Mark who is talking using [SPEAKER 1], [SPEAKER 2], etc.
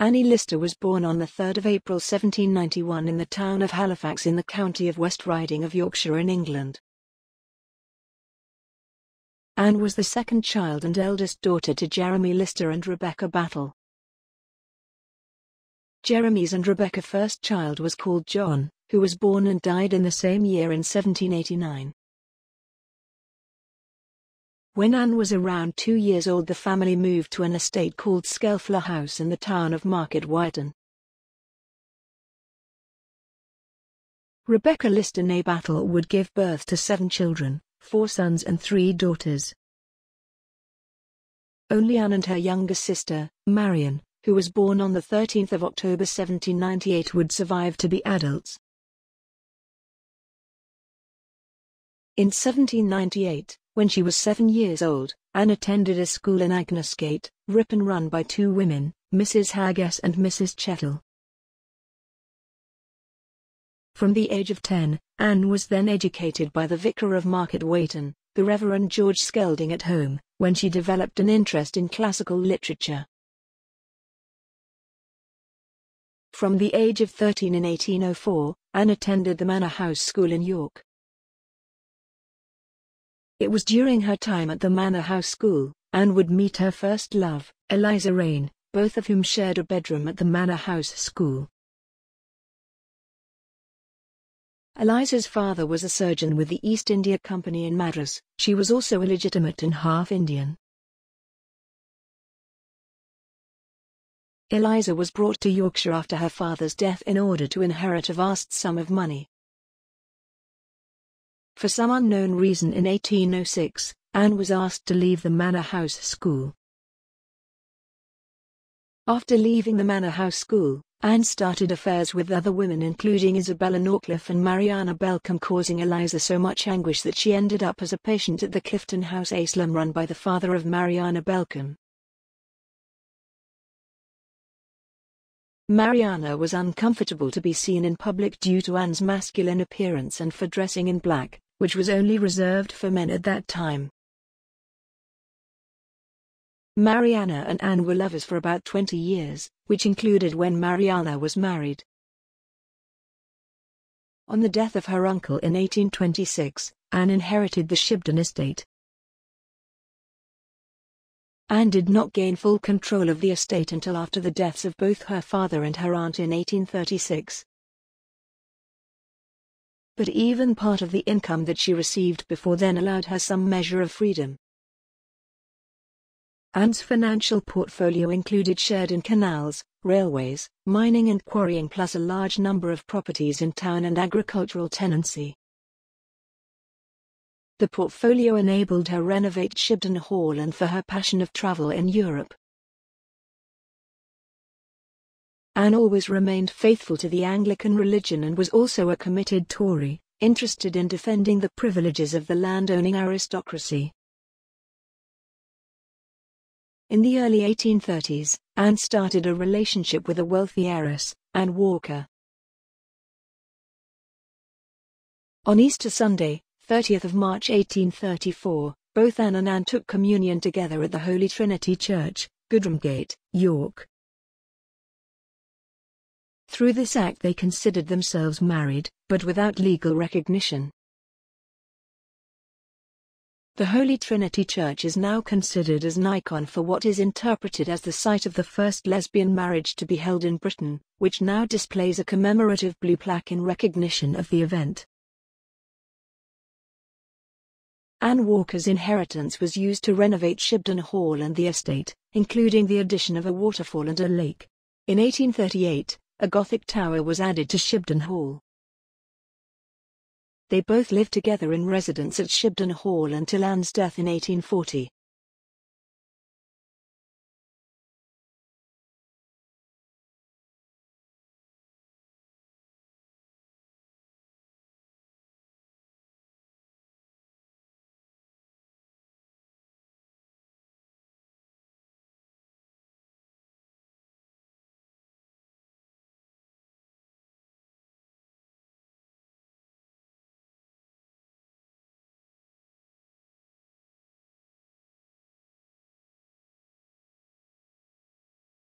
[SPEAKER 1] Annie Lister was born on 3 April 1791 in the town of Halifax in the county of West Riding of Yorkshire in England. Anne was the second child and eldest daughter to Jeremy Lister and Rebecca Battle. Jeremy's and Rebecca's first child was called John, who was born and died in the same year in 1789. When Anne was around two years old the family moved to an estate called Skelfler House in the town of Market Weighton. Rebecca Lister née Battle would give birth to seven children, four sons and three daughters. Only Anne and her younger sister, Marian, who was born on 13 October 1798 would survive to be adults. In 1798, when she was seven years old, Anne attended a school in Agnesgate, Ripon run by two women, Mrs. Hagues and Mrs. Chettle. From the age of 10, Anne was then educated by the vicar of Market Weighton, the Reverend George Skelding at home, when she developed an interest in classical literature. From the age of 13 in 1804, Anne attended the Manor House School in York. It was during her time at the Manor House School, Anne would meet her first love, Eliza Raine, both of whom shared a bedroom at the Manor House School. Eliza's father was a surgeon with the East India Company in Madras. She was also illegitimate and half Indian. Eliza was brought to Yorkshire after her father's death in order to inherit a vast sum of money. For some unknown reason in 1806, Anne was asked to leave the Manor House School. After leaving the Manor House School, Anne started affairs with other women including Isabella Norcliffe and Mariana Belcombe causing Eliza so much anguish that she ended up as a patient at the Clifton House Asylum run by the father of Mariana Belcombe. Mariana was uncomfortable to be seen in public due to Anne's masculine appearance and for dressing in black, which was only reserved for men at that time. Mariana and Anne were lovers for about 20 years, which included when Mariana was married. On the death of her uncle in 1826, Anne inherited the Shibden estate. Anne did not gain full control of the estate until after the deaths of both her father and her aunt in 1836 but even part of the income that she received before then allowed her some measure of freedom. Anne's financial portfolio included shared in canals, railways, mining and quarrying plus a large number of properties in town and agricultural tenancy. The portfolio enabled her to renovate Shibden Hall and for her passion of travel in Europe. Anne always remained faithful to the Anglican religion and was also a committed Tory, interested in defending the privileges of the landowning aristocracy. In the early 1830s, Anne started a relationship with a wealthy heiress, Anne Walker. On Easter Sunday, 30th of March 1834, both Anne and Anne took communion together at the Holy Trinity Church, Goodramgate, York. Through this act they considered themselves married, but without legal recognition. The Holy Trinity Church is now considered as an icon for what is interpreted as the site of the first lesbian marriage to be held in Britain, which now displays a commemorative blue plaque in recognition of the event. Anne Walker's inheritance was used to renovate Shibden Hall and the estate, including the addition of a waterfall and a lake. In 1838, a Gothic tower was added to Shibden Hall. They both lived together in residence at Shibden Hall until Anne's death in 1840.